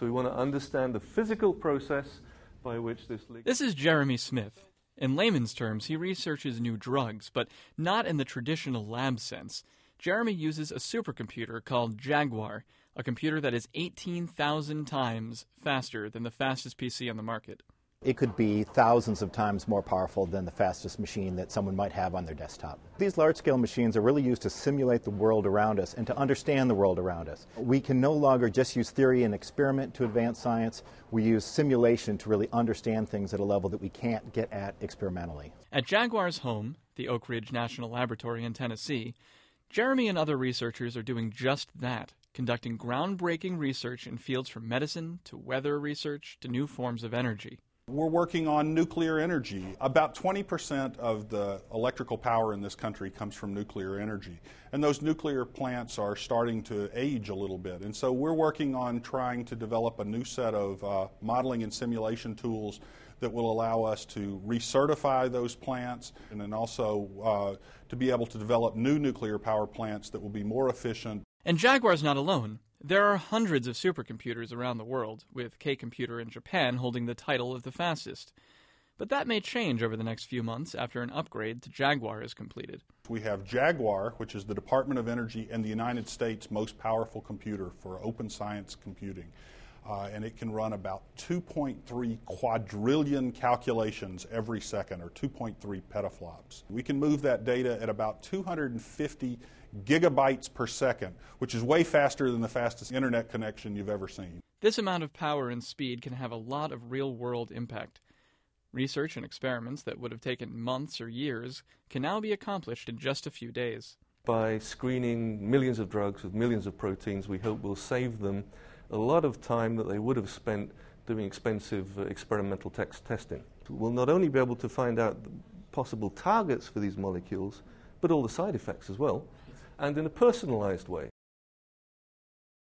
So we want to understand the physical process by which this. This is Jeremy Smith. In layman's terms, he researches new drugs, but not in the traditional lab sense. Jeremy uses a supercomputer called Jaguar, a computer that is 18,000 times faster than the fastest PC on the market. It could be thousands of times more powerful than the fastest machine that someone might have on their desktop. These large scale machines are really used to simulate the world around us and to understand the world around us. We can no longer just use theory and experiment to advance science. We use simulation to really understand things at a level that we can't get at experimentally. At Jaguar's home, the Oak Ridge National Laboratory in Tennessee, Jeremy and other researchers are doing just that, conducting groundbreaking research in fields from medicine to weather research to new forms of energy. We're working on nuclear energy. About 20% of the electrical power in this country comes from nuclear energy. And those nuclear plants are starting to age a little bit. And so we're working on trying to develop a new set of uh, modeling and simulation tools that will allow us to recertify those plants and then also uh, to be able to develop new nuclear power plants that will be more efficient. And Jaguar's not alone. There are hundreds of supercomputers around the world, with K Computer in Japan holding the title of the fastest. But that may change over the next few months after an upgrade to Jaguar is completed. We have Jaguar, which is the Department of Energy and the United States' most powerful computer for open science computing. Uh, and it can run about 2.3 quadrillion calculations every second, or 2.3 petaflops. We can move that data at about 250 gigabytes per second, which is way faster than the fastest internet connection you've ever seen. This amount of power and speed can have a lot of real world impact. Research and experiments that would have taken months or years can now be accomplished in just a few days. By screening millions of drugs with millions of proteins, we hope we'll save them a lot of time that they would have spent doing expensive uh, experimental text testing. We'll not only be able to find out possible targets for these molecules, but all the side effects as well, and in a personalized way.